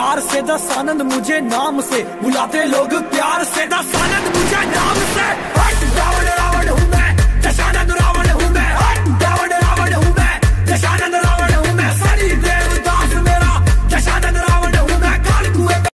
प्यार से दस आनंद मुझे नाम से बुलाते लोग